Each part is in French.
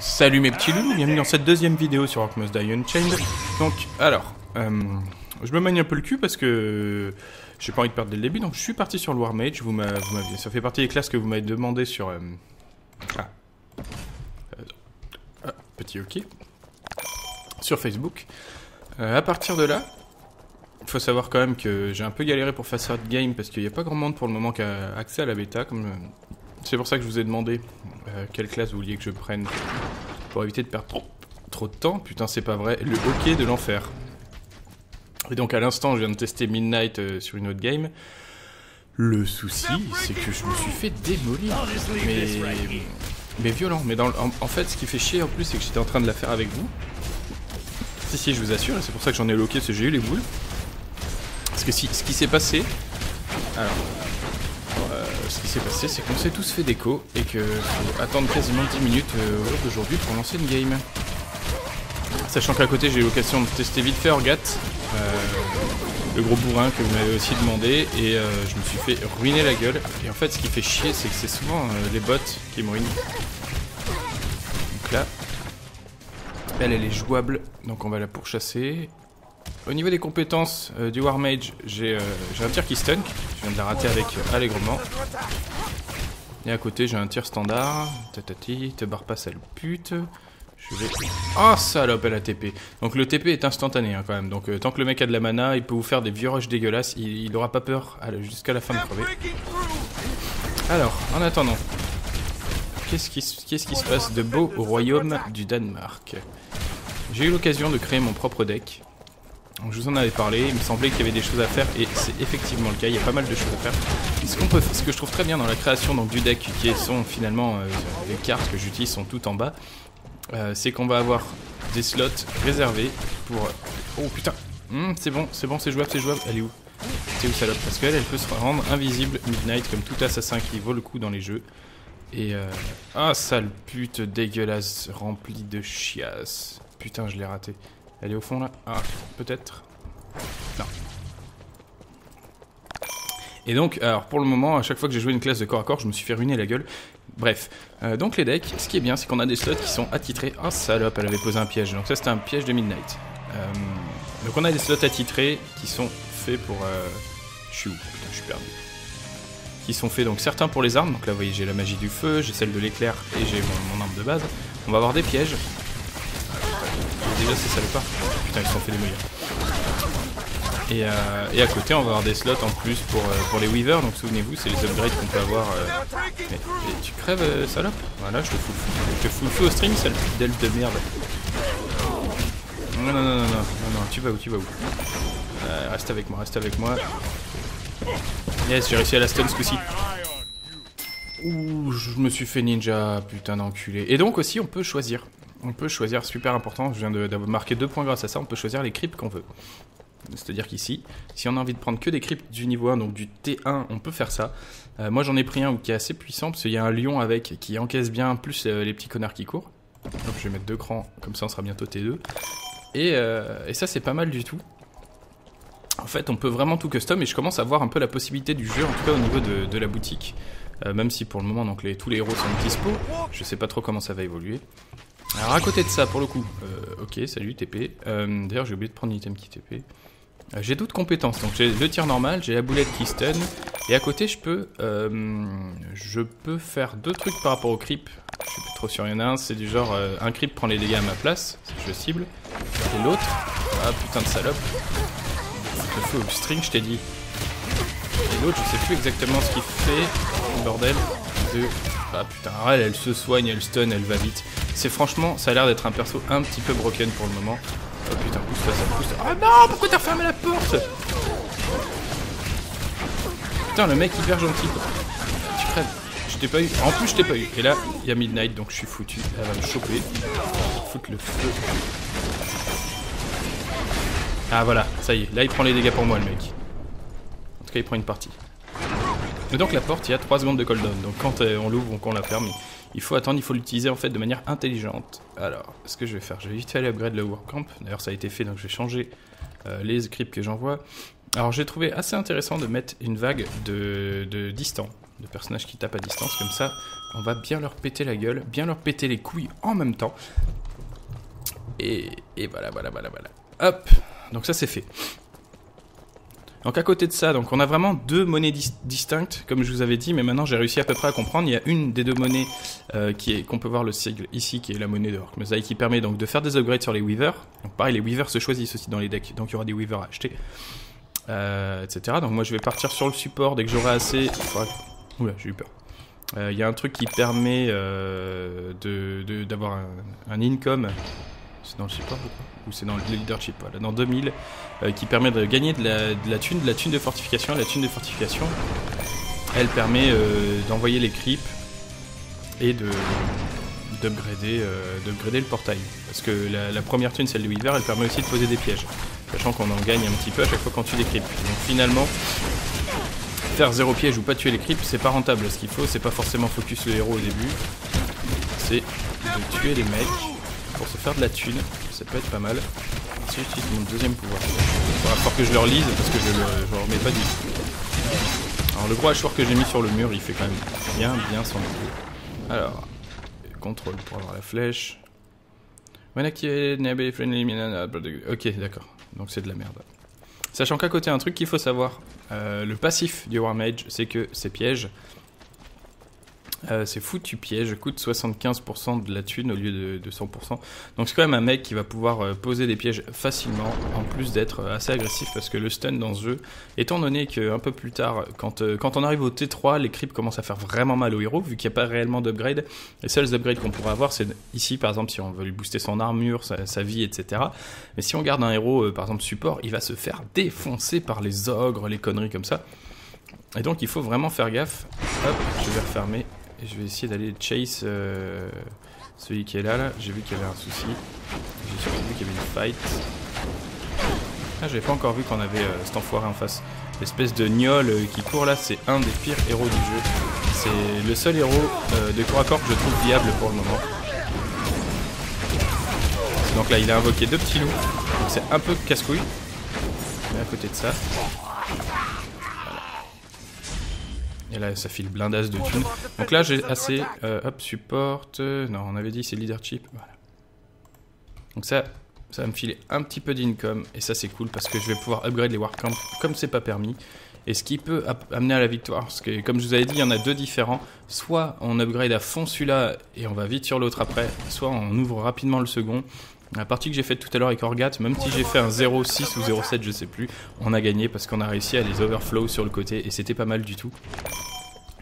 Salut mes petits loulous, bienvenue dans cette deuxième vidéo sur Ark Must Die Unchained. Donc, alors, euh, je me manie un peu le cul parce que j'ai pas envie de perdre dès le début, donc je suis parti sur le Warmage. Vous m'avez, ça fait partie des classes que vous m'avez demandé sur. euh, ah. Euh, ah, petit ok. Sur Facebook. À partir de là, il faut savoir quand même que j'ai un peu galéré pour faire cette game parce qu'il n'y a pas grand monde pour le moment qui a accès à la bêta. Comme, c'est pour ça que je vous ai demandé euh, quelle classe vous vouliez que je prenne pour éviter de perdre trop, de temps. Putain, c'est pas vrai. Le hockey de l'enfer. Et donc à l'instant, je viens de tester Midnight euh, sur une autre game. Le souci, c'est que je me suis fait démolir. Mais, violent. Mais en, fait, ce qui fait chier en plus, c'est que j'étais en train de la faire avec vous. Si, si, je vous assure, c'est pour ça que j'en ai loqué, parce que j'ai eu les boules. Parce que si, ce qui s'est passé. Alors. Ce qui s'est passé, c'est qu'on s'est tous fait déco et que faut attendre quasiment 10 minutes euh, au jour d'aujourd'hui pour lancer une game. Sachant qu'à côté, j'ai eu l'occasion de tester vite fait Orgat, euh, le gros bourrin que vous m'avez aussi demandé, et euh, je me suis fait ruiner la gueule. Et en fait, ce qui fait chier, c'est que c'est souvent les bots qui me ruinent. Donc là, elle, elle est jouable, donc on va la pourchasser. Au niveau des compétences euh, du Warmage, j'ai euh, j'ai un tir qui stun, je viens de la rater avec euh, allègrement. Et à côté, j'ai un tir standard. Tatati, te barre pas, sale pute. Je vais. Oh salope, elle a TP. Donc le TP est instantané hein, quand même. Donc tant que le mec a de la mana, il peut vous faire des vieux rushs dégueulasses. Il, il aura pas peur jusqu'à la fin de crever. Alors, en attendant, qu'est-ce qui se passe de beau au royaume du Danemark? J'ai eu l'occasion de créer mon propre deck. Je vous en avais parlé, il me semblait qu'il y avait des choses à faire et c'est effectivement le cas, il y a pas mal de choses à faire. Ce, que je trouve très bien dans la création donc, du deck, qui sont finalement euh, les cartes que j'utilise sont tout en bas, euh, c'est qu'on va avoir des slots réservés pour... Oh putain Hum, C'est bon, c'est bon, c'est jouable, c'est jouable. Elle est où? C'est où salope? Parce qu'elle, elle peut se rendre invisible Midnight comme tout assassin qui vaut le coup dans les jeux. Et euh... Ah, sale pute dégueulasse, remplie de chiasse. Putain, je l'ai raté. Elle est au fond là Ah, peut-être Non. Et donc, alors pour le moment, à chaque fois que j'ai joué une classe de corps à corps, je me suis fait ruiner la gueule. Bref, Euh, donc les decks, ce qui est bien, c'est qu'on a des slots qui sont attitrés. Ah, salope, elle avait posé un piège. Donc ça, c'était un piège de Midnight. Euh, donc on a des slots attitrés qui sont faits pour. euh, Je suis où? Putain, je suis perdu. Qui sont faits donc certains pour les armes. Donc là, vous voyez, j'ai la magie du feu, j'ai celle de l'éclair et j'ai mon arme de base. On va avoir des pièges. Déjà, c'est salopards. Putain, ils se sont fait démolir. Et, euh, et à côté, on va avoir des slots en plus pour, euh, pour les Weavers. Donc souvenez-vous, c'est les upgrades qu'on peut avoir. euh, tu crèves, salope Voilà, je te fous, je te fous le au stream, sale petite de merde. Non, non, non, non, non, non, tu vas où, tu vas où? Reste avec moi, reste avec moi. Yes, j'ai réussi à la stun ce coup-ci. Ouh, je me suis fait ninja, putain d'enculé. Et donc aussi, on peut choisir. On peut choisir, super important, je viens de, marqué deux points grâce à ça, on peut choisir les creeps qu'on veut. C'est-à-dire qu'ici, si on a envie de prendre que des creeps du niveau 1, donc du T1, on peut faire ça. Euh, moi j'en ai pris un qui est assez puissant, parce qu'il y a un lion avec qui encaisse bien, plus euh, les petits connards qui courent. Donc je vais mettre deux crans, comme ça on sera bientôt T2. Et, euh, et ça c'est pas mal du tout. En fait, on peut vraiment tout custom et je commence à voir un peu la possibilité du jeu, en tout cas au niveau de, la boutique. Même si pour le moment, donc tous les héros sont dispo, je sais pas trop comment ça va évoluer. Alors à côté de ça, pour le coup, euh, ok, salut TP. Euh, D'ailleurs, j'ai oublié de prendre l'item qui TP. Euh, j'ai d'autres compétences, donc j'ai le tir normal, j'ai la boulette qui stun, et à côté je peux, euh, je peux faire deux trucs par rapport au creep. Je suis plus trop sûr, il y en a un, c'est du genre euh, un creep prend les dégâts à ma place, je cible, et l'autre, ah putain de salope, le feu au string, je t'ai dit. Et l'autre, je sais plus exactement ce qu'il fait, bordel. Ah putain, ah, elle, elle se soigne, elle stun, elle va vite. C'est franchement, ça a l'air d'être un perso un petit peu broken pour le moment. Oh putain, pousse-toi, ça pousse. Ah non, pourquoi t'as fermé la porte? Putain, le mec hyper gentil. Tu crèves. Je t'ai pas eu. En plus, je t'ai pas eu. Et là, il y a Midnight, donc je suis foutu. Elle va me choper. Foutre le feu. Ah voilà, ça y est. Là, il prend les dégâts pour moi, le mec. En tout cas, il prend une partie. Et donc la porte, il y a 3 secondes de cooldown. Donc quand euh, on l'ouvre ou qu'on la ferme, il faut attendre, il faut l'utiliser en fait de manière intelligente. Alors, ce que je vais faire, je vais vite aller upgrade le workcamp. D'ailleurs, ça a été fait, donc je vais changer euh, les scripts que j'envoie. Alors, j'ai trouvé assez intéressant de mettre une vague de, de distant. de personnages qui tapent à distance. Comme ça, on va bien leur péter la gueule, bien leur péter les couilles en même temps. Et voilà, voilà, voilà, voilà. Hop Donc ça, c'est fait. Donc à côté de ça, donc on a vraiment deux monnaies distinctes, comme je vous avais dit, mais maintenant j'ai réussi à peu près à comprendre. Il y a une des deux monnaies euh, qui est qu'on peut voir le sigle ici, qui est la monnaie de Orc qui permet donc de faire des upgrades sur les Weavers. Donc pareil, les Weavers se choisissent aussi dans les decks, donc il y aura des Weavers à acheter, euh, etc. Donc moi je vais partir sur le support dès que j'aurai assez. Oula, j'ai eu peur. Euh, il y a un truc qui permet de d'avoir un, un income c'est dans le support ou c'est dans le leadership Voilà, dans 2000, euh, qui permet de gagner de la, thune, de la thune de fortification. La thune de fortification, elle permet euh, d'envoyer les creeps et de d'upgrader euh, le portail. Parce que la, première thune, celle de Weaver, elle permet aussi de poser des pièges. Sachant qu'on en gagne un petit peu à chaque fois qu'on tue des creeps. Donc finalement, faire zéro piège ou pas tuer les creeps, c'est pas rentable. Ce qu'il faut, c'est pas forcément focus le héros au début, c'est de tuer les mecs pour se faire de la thune. Ça peut être pas mal. Si j'utilise mon deuxième pouvoir. Il va falloir que je le relise parce que je le, remets pas du tout. Alors le gros hachoir que j'ai mis sur le mur, il fait quand même bien bien son boulot. Alors, contrôle pour avoir la flèche. Ok, d'accord. Donc c'est de la merde. Sachant qu'à côté, un truc qu'il faut savoir, euh, le passif du War Mage, c'est que ces pièges, euh, c'est foutu piège, coûte 75% de la thune au lieu de, 100%. Donc c'est quand même un mec qui va pouvoir euh, poser des pièges facilement, en plus d'être euh, assez agressif, parce que le stun dans ce jeu, étant donné qu'un peu plus tard, quand, quand on arrive au T3, les creeps commencent à faire vraiment mal au héros, vu qu'il n'y a pas réellement d'upgrade. Les seuls upgrades qu'on pourra avoir, c'est ici par exemple si on veut lui booster son armure, sa, vie, etc. Mais si on garde un héros, par exemple support, il va se faire défoncer par les ogres, les conneries comme ça. Et donc il faut vraiment faire gaffe. Hop, je vais refermer je vais essayer d'aller chase euh, celui qui est là. là. J'ai vu qu'il y avait un souci. J'ai surtout vu qu'il y avait une fight. Ah, j'avais pas encore vu qu'on avait euh, cet enfoiré en face. L'espèce de gnol euh, qui court là, c'est un des pires héros du jeu. C'est le seul héros de corps à corps que je trouve viable pour le moment. Donc là, il a invoqué deux petits loups. C'est un peu casse-couille. Mais à côté de ça, Et là, ça file blindasse de thunes. Donc là, j'ai assez. Euh, hop, support. Euh, non, on avait dit c'est leadership. Voilà. Donc ça, ça va me filer un petit peu d'income. Et ça, c'est cool parce que je vais pouvoir upgrade les warcamps comme c'est pas permis. Et ce qui peut amener à la victoire. Parce que, comme je vous avais dit, il y en a deux différents. Soit on upgrade à fond celui-là et on va vite sur l'autre après. Soit on ouvre rapidement le second. La partie que j'ai faite tout à l'heure avec Orgat, même si j'ai fait un 0.6 ou 0.7, je sais plus, on a gagné parce qu'on a réussi à les overflow sur le côté et c'était pas mal du tout.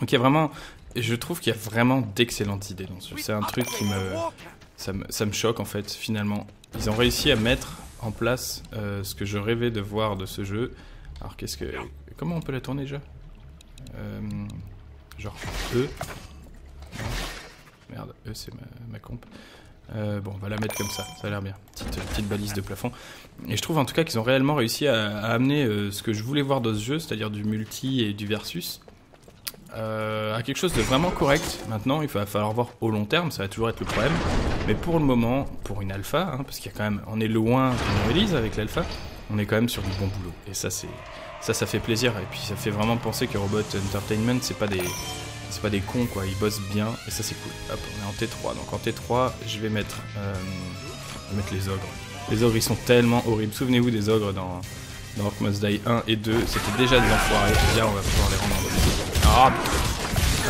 Donc il y a vraiment, je trouve qu'il y a vraiment d'excellentes idées dans ce jeu. C'est un truc qui me ça, me, ça me choque en fait finalement. Ils ont réussi à mettre en place euh, ce que je rêvais de voir de ce jeu. Alors qu'est-ce que, comment on peut la tourner déjà? Euh, Genre E. Merde, E c'est ma, ma comp. Euh, bon, on va la mettre comme ça, ça a l'air bien. Petite, petite, balise de plafond. Et je trouve en tout cas qu'ils ont réellement réussi à, amener euh, ce que je voulais voir dans ce jeu, c'est-à-dire du multi et du versus, euh, à quelque chose de vraiment correct. Maintenant, il va falloir voir au long terme, ça va toujours être le problème. Mais pour le moment, pour une alpha, hein, parce qu'il y a quand même, on est loin d'une release avec l'alpha, on est quand même sur du bon boulot. Et ça, c'est, ça, ça fait plaisir. Et puis ça fait vraiment penser que Robot Entertainment, c'est pas des c'est pas des cons quoi, ils bossent bien et ça c'est cool. Hop, on est en T3. Donc en T3, je vais mettre, euh, mettre les ogres. Les ogres ils sont tellement horribles. Souvenez-vous des ogres dans, dans Must Die 1 et 2, c'était déjà des enfoirés. Là on va pouvoir les rendre en Ah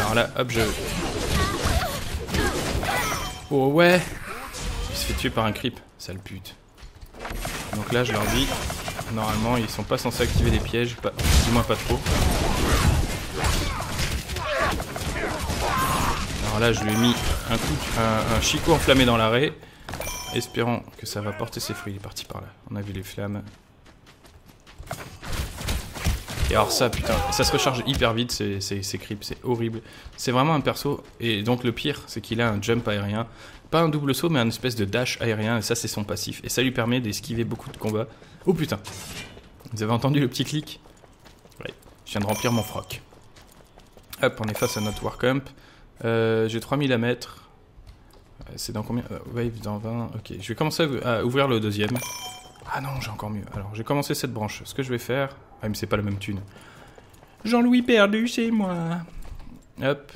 Alors là, hop, je. Oh ouais Il se fait tuer par un creep, sale pute. Donc là je leur dis, normalement ils sont pas censés activer des pièges, du moins pas trop. Alors là, je lui ai mis un coup, un, chicot enflammé dans l'arrêt. Espérons que ça va porter ses fruits. Il est parti par là. On a vu les flammes. Et alors ça, putain, ça se recharge hyper vite, ces creeps, c'est horrible. C'est vraiment un perso, et donc le pire, c'est qu'il a un jump aérien. Pas un double saut, mais un espèce de dash aérien, et ça c'est son passif. Et ça lui permet d'esquiver beaucoup de combats. Oh putain Vous avez entendu le petit clic? Ouais, je viens de remplir mon froc. Hop, on est face à notre Warcamp. Euh, j'ai 3000 à mettre. Euh, c'est dans combien? Euh, Wave dans 20. Ok, je vais commencer à ouvrir le deuxième. Ah non, j'ai encore mieux. Alors, j'ai commencé cette branche. Ce que je vais faire... Ah, mais c'est pas la même thune. Jean-Louis perdu, c'est moi. Hop.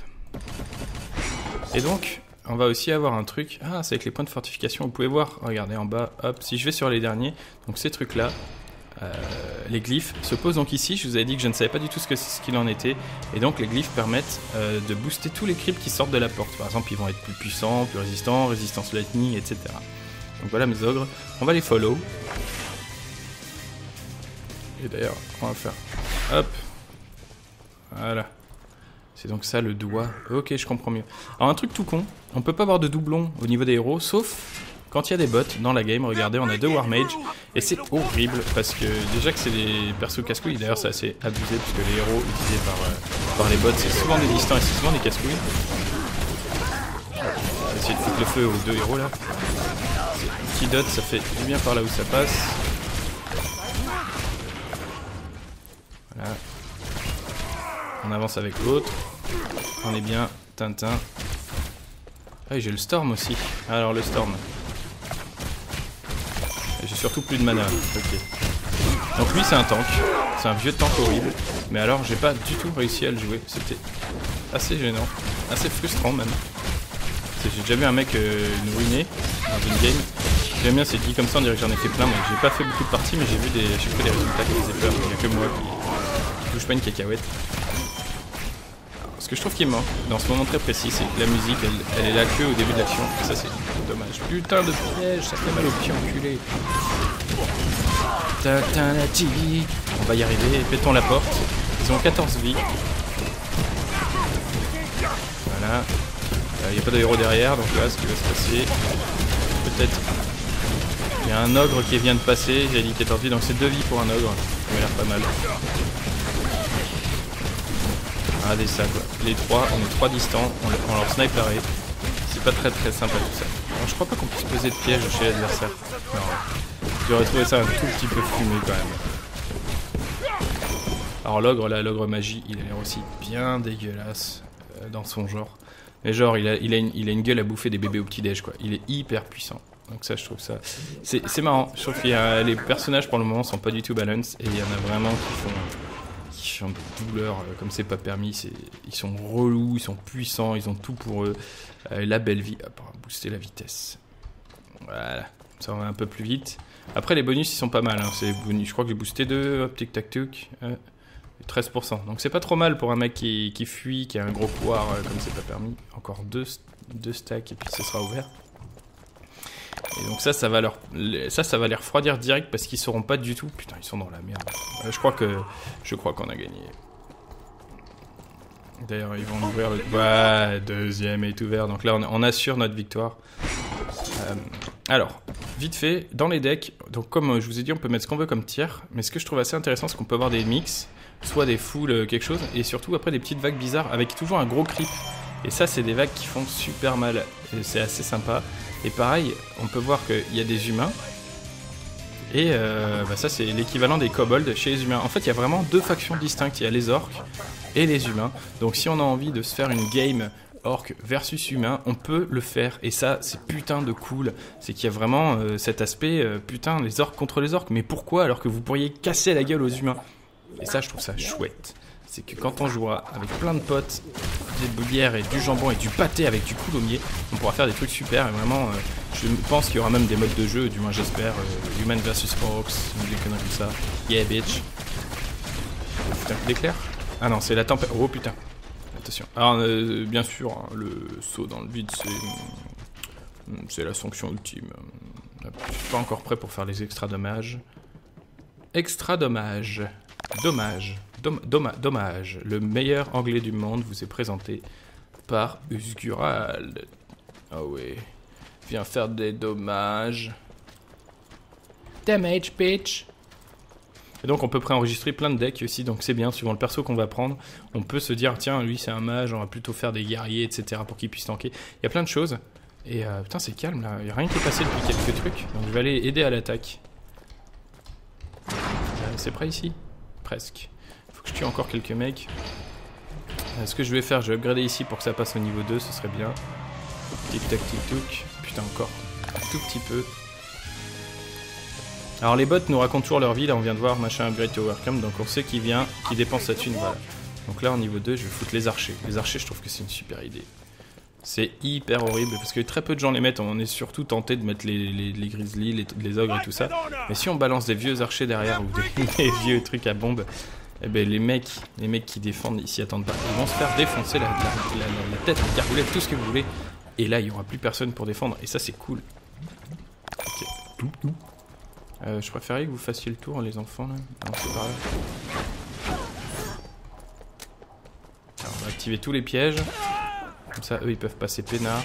Et donc, on va aussi avoir un truc. Ah, c'est avec les points de fortification. Vous pouvez voir, regardez en bas. Hop, si je vais sur les derniers, donc ces trucs-là, les glyphes se posent donc ici. Je vous avais dit que je ne savais pas du tout ce qu'il ce qu'il en était. Et donc les glyphes permettent euh, de booster tous les creeps qui sortent de la porte. Par exemple, ils vont être plus puissants, plus résistants, résistance lightning, etc. Donc voilà mes ogres. On va les follow. Et d'ailleurs, on va faire... Hop. Voilà. C'est donc ça le doigt. Ok, je comprends mieux. Alors un truc tout con, on peut pas avoir de doublon au niveau des héros, sauf quand il y a des bots dans la game. Regardez, on a deux War Mage, et c'est horrible parce que déjà que c'est des persos casse-couilles, d'ailleurs c'est assez abusé puisque les héros utilisés par, euh, les bots, c'est souvent des distants et c'est souvent des casse-couilles. On essayer de foutre le feu aux deux héros là. Qui dot, ça fait du bien par là où ça passe. Voilà. On avance avec l'autre. On est bien. Tintin. Ah, j'ai le Storm aussi. Alors, le Storm. J'ai surtout plus de mana. Ok. Donc lui, c'est un tank. C'est un vieux tank horrible. Mais alors, j'ai pas du tout réussi à le jouer. C'était assez gênant. Assez frustrant, même. J'ai déjà vu un mec euh, nous ruiner game. J'aime bien c'est dit comme ça, on dirait que j'en ai fait plein. J'ai pas fait beaucoup de parties, mais j'ai vu des, des résultats qui faisaient peur. Il n'y a que moi qui, qui touche pas une cacahuète. Ce que je trouve qui est mort dans ce moment très précis, c'est que la musique, elle, est là que au début de l'action. Ça, c'est dommage. Putain de piège, ça fait mal au pied enculé. On va y arriver, pétons la porte. Ils ont 14 vies. Voilà. Il euh, n'y a pas de héros derrière, donc là, ce qui va se passer, peut-être. Il y a un ogre qui vient de passer, j'ai dit 14 vies, donc c'est 2 vies pour un ogre. Ça m'a l'air pas mal. Regardez ça quoi. Les trois, on est trois distants, on, leur snipe. C'est pas très très sympa tout ça. Alors, je crois pas qu'on puisse poser de piège chez l'adversaire. J'aurais trouvé ça un tout petit peu fumé quand même. Alors l'ogre là, l'ogre magie, il a l'air aussi bien dégueulasse euh, dans son genre. Mais genre, il a, il, a une, il a une gueule à bouffer des bébés au petit-déj quoi. Il est hyper puissant. Donc ça, je trouve ça... C'est marrant. Je trouve que les personnages pour le moment sont pas du tout balance et il y en a vraiment qui font de douleur euh, comme c'est pas permis. Ils sont relous, ils sont puissants, ils ont tout pour eux. Euh, la belle vie, hop, booster la vitesse. Voilà, ça va un peu plus vite. Après, les bonus, ils sont pas mal. Hein. Je crois que j'ai boosté 2, hop, tic tac tuc. 13%. Donc c'est pas trop mal pour un mec qui, fuit, qui a un gros pouvoir euh, comme c'est pas permis. Encore deux, deux stacks et puis ce sera ouvert. Et donc ça, ça va leur, ça, ça va les refroidir direct parce qu'ils sauront pas du tout. Putain, ils sont dans la merde. Euh, je crois que, je crois qu'on a gagné. D'ailleurs, ils vont ouvrir le. Ouais, deuxième est ouvert. Donc là, on, assure notre victoire. Euh, alors, vite fait, dans les decks, donc comme je vous ai dit, on peut mettre ce qu'on veut comme tiers. Mais ce que je trouve assez intéressant, c'est qu'on peut avoir des mix, soit des foules, euh, quelque chose, et surtout après des petites vagues bizarres avec toujours un gros creep. Et ça, c'est des vagues qui font super mal. C'est assez sympa. Et pareil, on peut voir qu'il y a des humains. Et euh, bah ça, c'est l'équivalent des kobolds chez les humains. En fait, il y a vraiment deux factions distinctes. Il y a les orques et les humains. Donc si on a envie de se faire une game orc versus humain, on peut le faire. Et ça, c'est putain de cool. C'est qu'il y a vraiment euh, cet aspect, euh, putain, les orques contre les orques. Mais pourquoi alors que vous pourriez casser la gueule aux humains? Et ça, je trouve ça chouette c'est que quand on jouera avec plein de potes, des boulières et du jambon et du pâté avec du coulommiers, on pourra faire des trucs super et vraiment, euh, je pense qu'il y aura même des modes de jeu, du moins j'espère, euh, Human vs Fox, ou des conneries comme ça. Yeah bitch. Oh, putain, l'éclair? Ah non, c'est la tempête. Oh putain. Attention. Alors, euh, bien sûr, hein, le saut dans le vide, c'est. C'est la sanction ultime. Je suis pas encore prêt pour faire les extra dommages. Extra dommages. Dommage. Dommage. Le meilleur anglais du monde vous est présenté par Usgurald. Ah oh oui. Viens faire des dommages. Damage, bitch. Et donc on peut préenregistrer plein de decks aussi, donc c'est bien, suivant le perso qu'on va prendre, on peut se dire, tiens, lui c'est un mage, on va plutôt faire des guerriers, etc. pour qu'il puisse tanker. Il y a plein de choses. Et euh, putain, c'est calme là, il n'y a rien qui est passé depuis quelques trucs. Donc je vais aller aider à l'attaque. Euh, c'est prêt ici? Presque. Faut que je tue encore quelques mecs. Euh, ce que je vais faire, je vais upgrader ici pour que ça passe au niveau 2, ce serait bien. Tic tac tic toc. Putain encore. Un tout petit peu. Alors les bots nous racontent toujours leur vie, là on vient de voir machin upgrade to overcome, donc on sait qui vient, qui dépense sa thune, voilà. Donc là, en niveau 2, je vais foutre les archers. Les archers, je trouve que c'est une super idée. C'est hyper horrible parce que très peu de gens les mettent. On est surtout tenté de mettre les, les, grizzlies, les, ogres et tout ça. Mais si on balance des vieux archers derrière ou des, vieux trucs à bombe, eh ben les mecs, les mecs qui défendent, ils s'y attendent pas. Ils vont se faire défoncer la, la, la, la tête, la carboulette, tout ce que vous voulez. Et là, il y aura plus personne pour défendre. Et ça, c'est cool. Ok. Euh, je préférais que vous fassiez le tour, les enfants, là. Non, c'est pas là. Alors, on va activer tous les pièges. Comme ça, eux, ils peuvent passer peinard.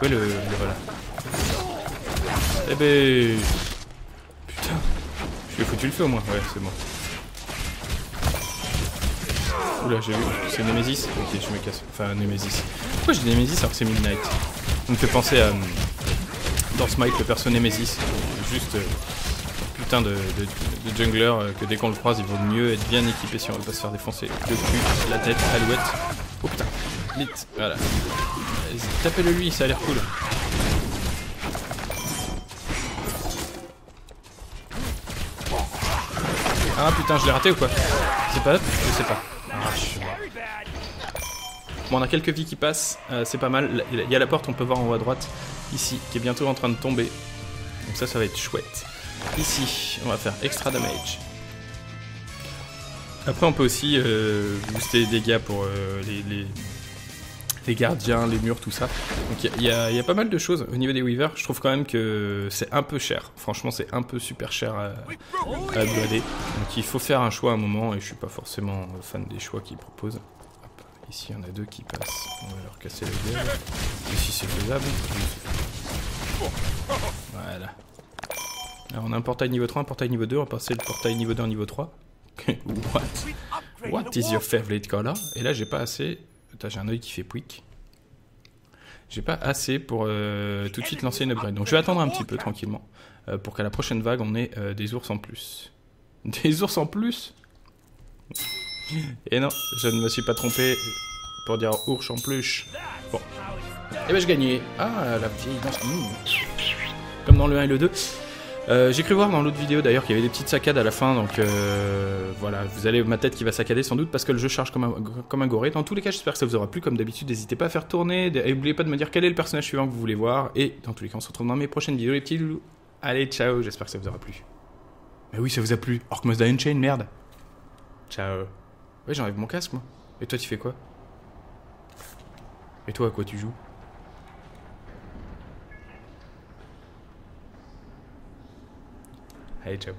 Ouais, le, le voilà. Eh ben... Putain. Je lui ai foutu le feu, au moins. Ouais, c'est bon. Oula, j'ai vu. C'est Nemesis Ok, je me casse. Enfin, Nemesis. Pourquoi j'ai Nemesis alors que c'est Midnight Ça me fait penser à... Dans Smite, le perso Nemesis. Juste... Euh, putain de jungler euh, que dès qu'on le croise, il vaut mieux être bien équipé si on veut pas se faire défoncer le cul, la tête, alouette. Oh putain, vite, voilà. Tapez-le lui, ça a l'air cool. Ah putain, je l'ai raté ou quoi? C'est pas up Je sais pas. Bon, on a quelques vies qui passent, euh, c'est pas mal. Il y a la porte, on peut voir en haut à droite, ici, qui est bientôt en train de tomber. Donc ça, ça va être chouette. Ici, on va faire extra damage. Après, on peut aussi euh, booster les dégâts pour euh, les, gardiens, les murs, tout ça. Donc il y, y, a pas mal de choses. Au niveau des Weavers, je trouve quand même que c'est un peu cher. Franchement, c'est un peu super cher à, à upgrader. Donc il faut faire un choix à un moment, et je suis pas forcément fan des choix qu'ils proposent. Ici, il y en a deux qui passent. On va leur casser la gueule. Ici, c'est faisable. Voilà. Alors on a un portail niveau 3, un portail niveau 2, on va passer le portail niveau 2 en niveau 3. What? What is your favorite color? Et là j'ai pas assez... Attends, j'ai un œil qui fait pouic. J'ai pas assez pour euh, tout de suite lancer une upgrade. Donc je vais attendre un petit peu tranquillement. Euh, pour qu'à la prochaine vague on ait euh, des ours en plus. Des ours en plus? Et non, je ne me suis pas trompé pour dire ours en plus. Bon. Et eh ben je gagnais. Ah la petite danse. Mmh. Comme dans le 1 et le 2. Euh, J'ai cru voir dans l'autre vidéo d'ailleurs qu'il y avait des petites saccades à la fin, donc euh, voilà, vous allez ma tête qui va saccader sans doute parce que le jeu charge comme un, comme un goré. Dans tous les cas, j'espère que ça vous aura plu. Comme d'habitude, n'hésitez pas à faire tourner et n'oubliez pas de me dire quel est le personnage suivant que vous voulez voir. Et dans tous les cas, on se retrouve dans mes prochaines vidéos, les petits loulous. Allez, ciao, j'espère que ça vous aura plu. Mais oui, ça vous a plu. Orc Must Die Unchained, merde. Ciao. Ouais, j'enlève mon casque moi. Et toi, tu fais quoi? Et toi, à quoi tu joues? Allez, ciao.